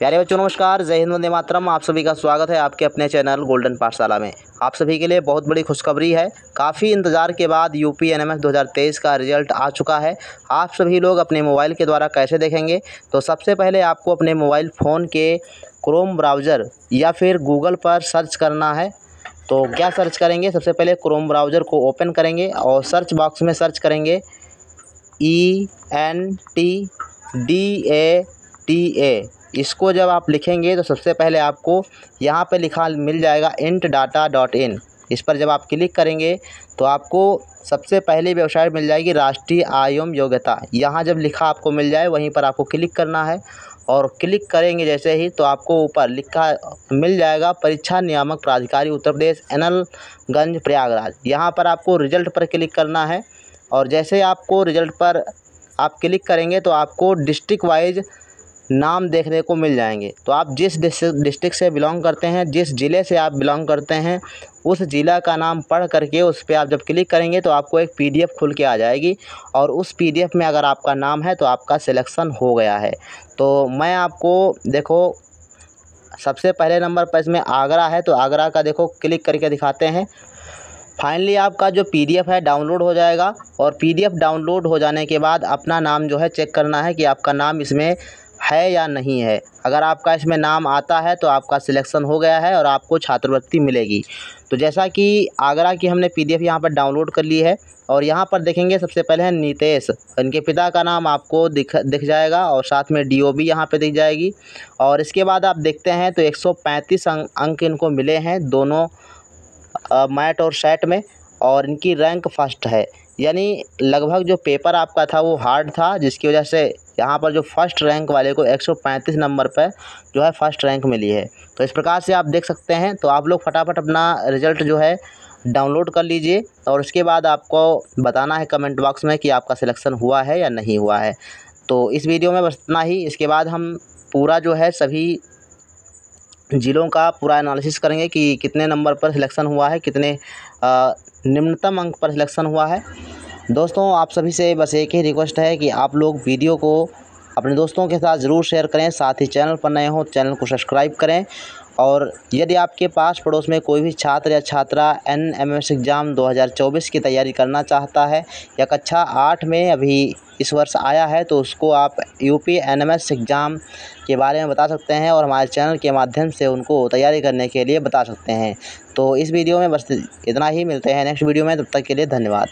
प्यारे बच्चों, नमस्कार। जय हिंद, वंदे मातरम। आप सभी का स्वागत है आपके अपने चैनल गोल्डन पाठशाला में। आप सभी के लिए बहुत बड़ी खुशखबरी है। काफ़ी इंतज़ार के बाद U P N M S दो हज़ार तेईस का रिज़ल्ट आ चुका है। आप सभी लोग अपने मोबाइल के द्वारा कैसे देखेंगे? तो सबसे पहले आपको अपने मोबाइल फ़ोन के क्रोम ब्राउज़र या फिर गूगल पर सर्च करना है। तो क्या सर्च करेंगे? सबसे पहले क्रोम ब्राउज़र को ओपन करेंगे और सर्च बॉक्स में सर्च करेंगे। E N T D A T A इसको जब आप लिखेंगे तो सबसे पहले आपको यहाँ पे लिखा मिल जाएगा इंट डाटा डॉट इन इस पर जब आप क्लिक करेंगे तो आपको सबसे पहली वेबसाइट मिल जाएगी राष्ट्रीय आयम योग्यता। यहाँ जब लिखा आपको मिल जाए, वहीं पर आपको क्लिक करना है और क्लिक करेंगे जैसे ही तो आपको ऊपर लिखा मिल जाएगा परीक्षा नियामक प्राधिकारी उत्तर प्रदेश एनलगंज प्रयागराज। यहाँ पर आपको रिज़ल्ट पर क्लिक करना है और जैसे आपको रिज़ल्ट पर आप क्लिक करेंगे तो आपको डिस्ट्रिक्ट वाइज नाम देखने को मिल जाएँगे। तो आप जिस डिस्ट्रिक्ट से बिलोंग करते हैं, जिस ज़िले से आप बिलोंग करते हैं, उस ज़िला का नाम पढ़ करके उस पर आप जब क्लिक करेंगे तो आपको एक पीडीएफ खुल के आ जाएगी और उस पीडीएफ में अगर आपका नाम है तो आपका सिलेक्शन हो गया है। तो मैं आपको देखो, सबसे पहले नंबर पर इसमें आगरा है तो आगरा का देखो, क्लिक करके दिखाते हैं। फाइनली आपका जो पीडीएफ है डाउनलोड हो जाएगा और पीडीएफ डाउनलोड हो जाने के बाद अपना नाम जो है चेक करना है कि आपका नाम इसमें है या नहीं है। अगर आपका इसमें नाम आता है तो आपका सिलेक्शन हो गया है और आपको छात्रवृत्ति मिलेगी। तो जैसा कि आगरा की हमने पी डी एफ़ यहाँ पर डाउनलोड कर ली है और यहाँ पर देखेंगे सबसे पहले है नीतेश। इनके पिता का नाम आपको दिख दिख जाएगा और साथ में डी ओ बी यहाँ पर दिख जाएगी। और इसके बाद आप देखते हैं तो 135 अंक इनको मिले हैं दोनों मैट और सेट में और इनकी रैंक फ़र्स्ट है। यानी लगभग जो पेपर आपका था वो हार्ड था, जिसकी वजह से यहाँ पर जो फ़र्स्ट रैंक वाले को 135 नंबर पर जो है फ़र्स्ट रैंक मिली है। तो इस प्रकार से आप देख सकते हैं तो आप लोग फटाफट अपना रिज़ल्ट जो है डाउनलोड कर लीजिए और उसके बाद आपको बताना है कमेंट बॉक्स में कि आपका सिलेक्शन हुआ है या नहीं हुआ है। तो इस वीडियो में बस इतना ही, इसके बाद हम पूरा जो है सभी ज़िलों का पूरा एनालिसिस करेंगे कि कितने नंबर पर सिलेक्शन हुआ है, कितने निम्नतम अंक पर सिलेक्शन हुआ है। दोस्तों, आप सभी से बस एक ही रिक्वेस्ट है कि आप लोग वीडियो को अपने दोस्तों के साथ ज़रूर शेयर करें, साथ ही चैनल पर नए हों चैनल को सब्सक्राइब करें। और यदि आपके पास पड़ोस में कोई भी छात्र या छात्रा एन एम एस एग्ज़ाम 2024 की तैयारी करना चाहता है, या कक्षा आठ में अभी इस वर्ष आया है तो उसको आप U P N M S exam के बारे में बता सकते हैं और हमारे चैनल के माध्यम से उनको तैयारी करने के लिए बता सकते हैं। तो इस वीडियो में बस इतना ही, मिलते हैं नेक्स्ट वीडियो में, तब तक के लिए धन्यवाद।